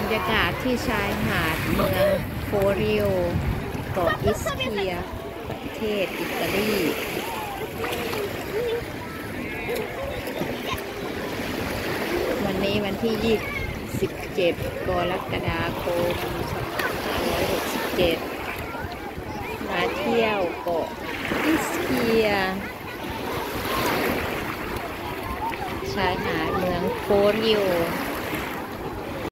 รยากาศที่ชายหาดเมืองโฟริโอเกาะอิสเพีย ประเทศอิตาลีวันนี้วันที่ 27 กรกฎาคม 2567 มาเที่ยวเกาะอิสเพีย ชายหาดเมืองโฟริโอ